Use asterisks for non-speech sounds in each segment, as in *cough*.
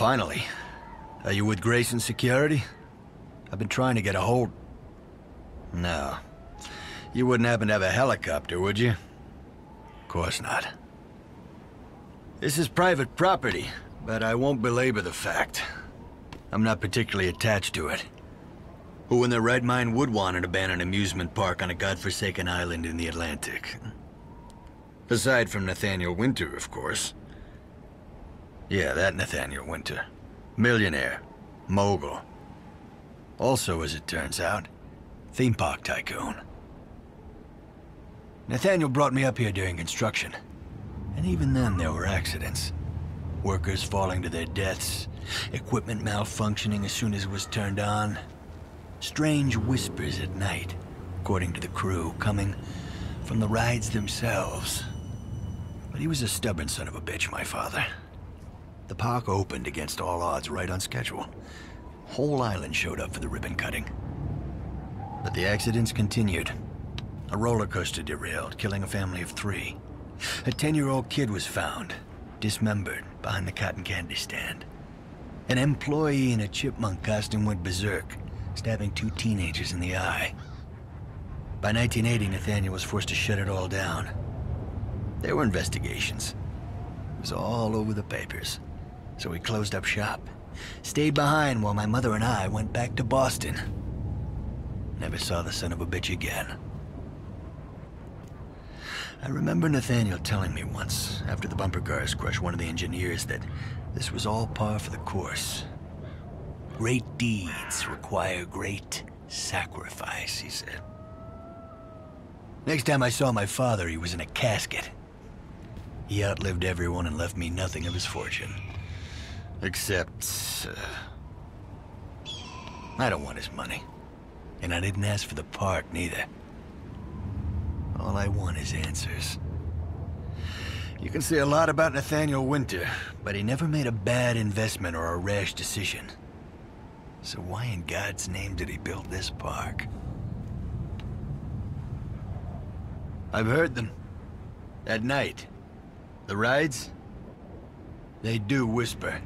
finally. Are you with Grayson Security? I've been trying to get a hold... No. You wouldn't happen to have a helicopter, would you? Of course not. This is private property, but I won't belabor the fact. I'm not particularly attached to it. Who in their right mind would want an abandoned amusement park on a godforsaken island in the Atlantic? Aside from Nathaniel Winter, of course. Yeah, that Nathaniel Winter. Millionaire. Mogul. Also, as it turns out, theme park tycoon. Nathaniel brought me up here during construction. And even then, there were accidents. Workers falling to their deaths, equipment malfunctioning as soon as it was turned on. Strange whispers at night, according to the crew, coming from the rides themselves. But he was a stubborn son of a bitch, my father. The park opened against all odds right on schedule. Whole island showed up for the ribbon cutting. But the accidents continued. A roller coaster derailed, killing a family of three. A 10-year-old kid was found, dismembered, behind the cotton candy stand. An employee in a chipmunk costume went berserk, stabbing two teenagers in the eye. By 1980, Nathaniel was forced to shut it all down. There were investigations. It was all over the papers so we closed up shop. Stayed behind while my mother and I went back to Boston. Never saw the son of a bitch again. I remember Nathaniel telling me once, after the bumper cars crushed one of the engineers, that this was all par for the course. Great deeds require great sacrifice, he said. Next time I saw my father, he was in a casket. He outlived everyone and left me nothing of his fortune. Except... Uh, I don't want his money. And I didn't ask for the park, neither. All I want is answers. You can say a lot about Nathaniel Winter, but he never made a bad investment or a rash decision. So why in God's name did he build this park? I've heard them. At night. The rides? They do whisper.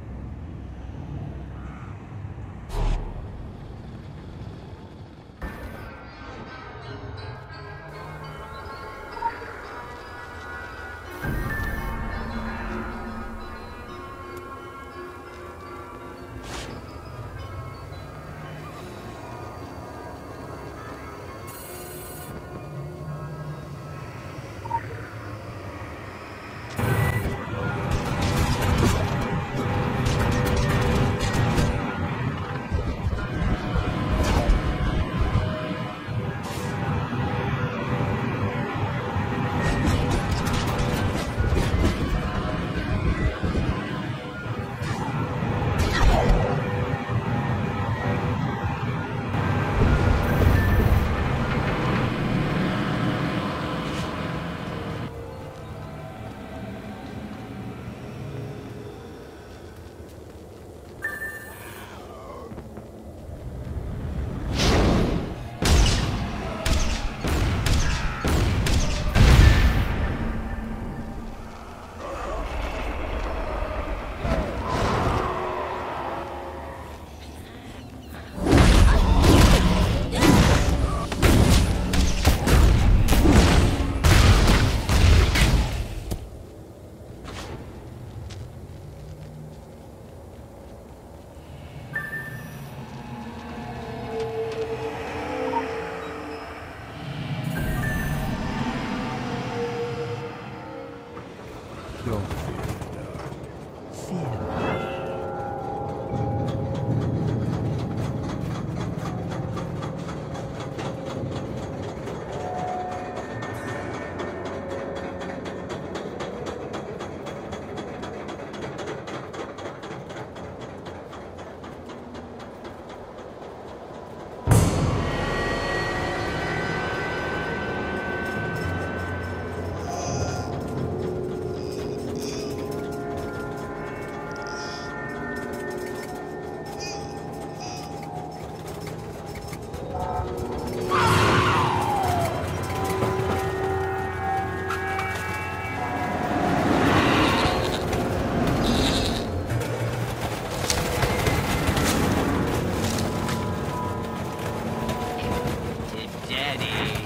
ready.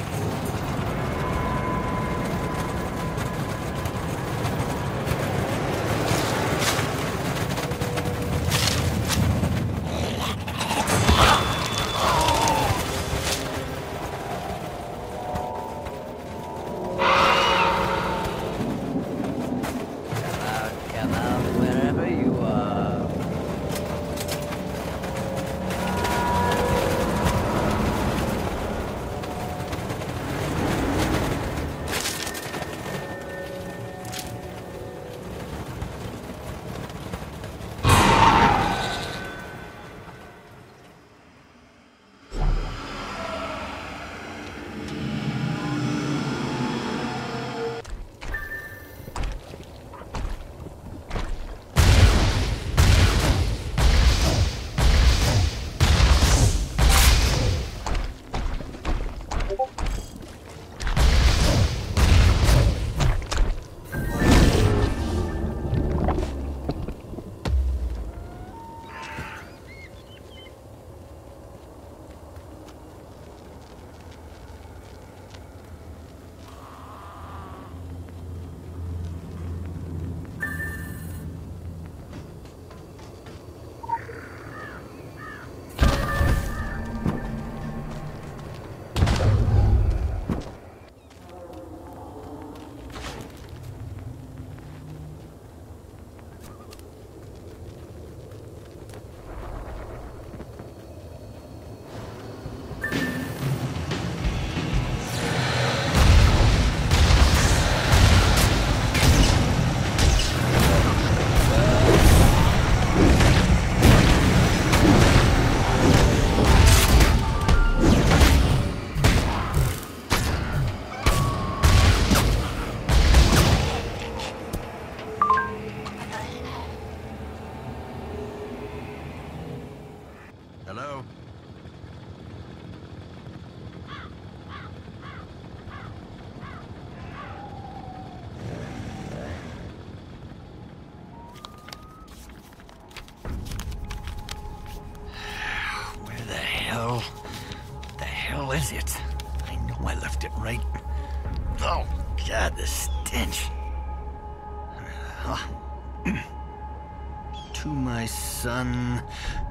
Was it? I know I left it right. Oh, God, the stench. *clears throat* to my son,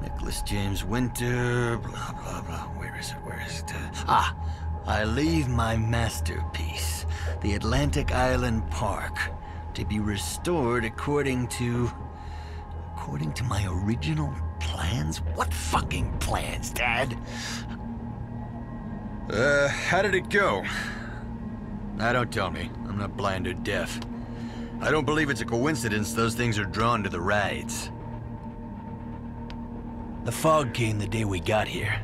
Nicholas James Winter, blah, blah, blah. Where is it? Where is it? Uh, ah, I leave my masterpiece, the Atlantic Island Park, to be restored according to... according to my original plans? What fucking plans, Dad? Uh, how did it go? Now don't tell me. I'm not blind or deaf. I don't believe it's a coincidence those things are drawn to the rides. The fog came the day we got here.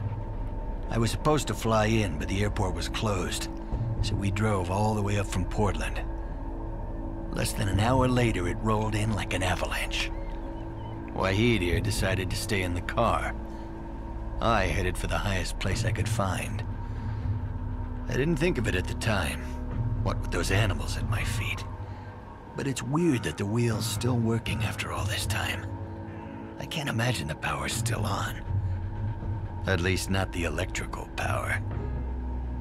I was supposed to fly in, but the airport was closed. So we drove all the way up from Portland. Less than an hour later, it rolled in like an avalanche. Wahid here decided to stay in the car. I headed for the highest place I could find. I didn't think of it at the time, what with those animals at my feet. But it's weird that the wheel's still working after all this time. I can't imagine the power's still on. At least not the electrical power.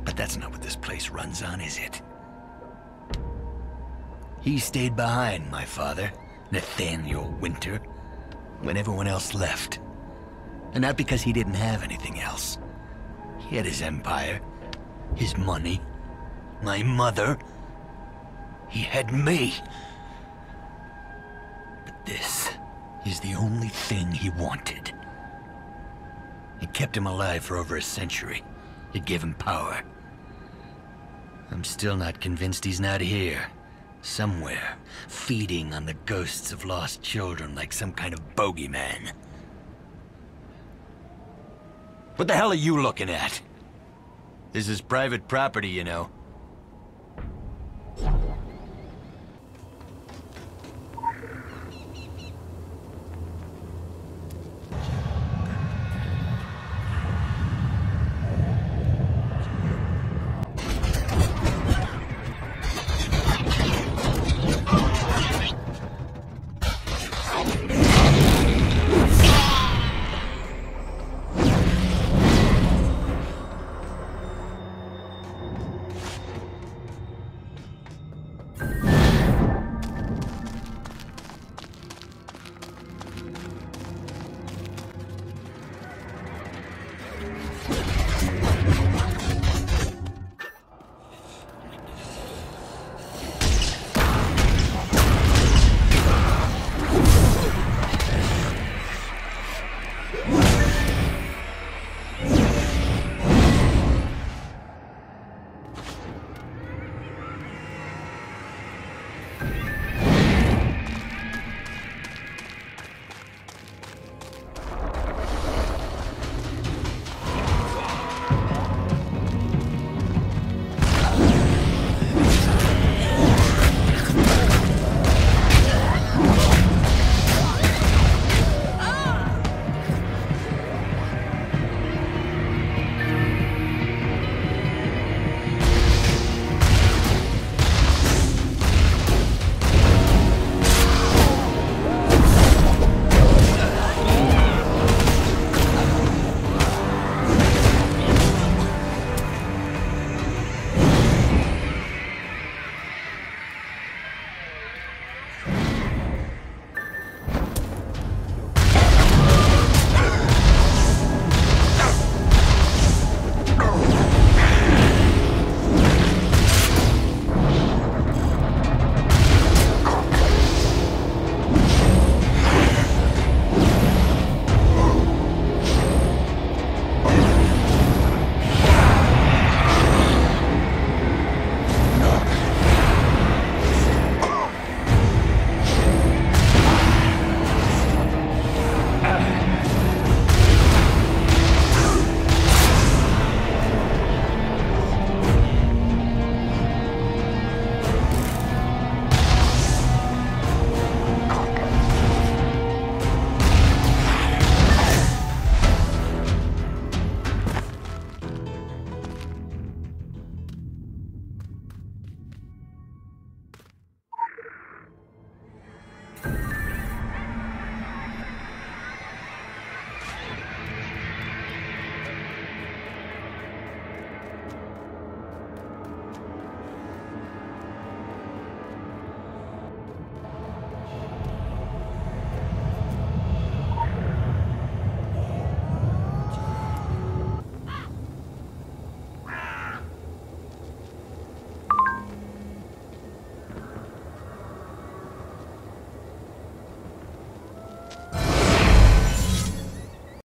But that's not what this place runs on, is it? He stayed behind, my father, Nathaniel Winter, when everyone else left. And not because he didn't have anything else. He had his empire, his money, my mother. He had me. But this is the only thing he wanted. It kept him alive for over a century. It gave him power. I'm still not convinced he's not here. Somewhere, feeding on the ghosts of lost children like some kind of bogeyman. What the hell are you looking at? This is private property, you know.